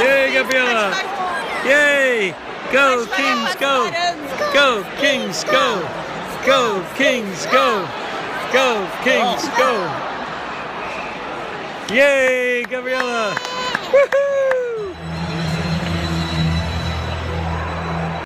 Yay, Gabriella! Yay! Go Kings, go! Go Kings, go! Go Kings, go! Go Kings, go! Yay, Gabriella!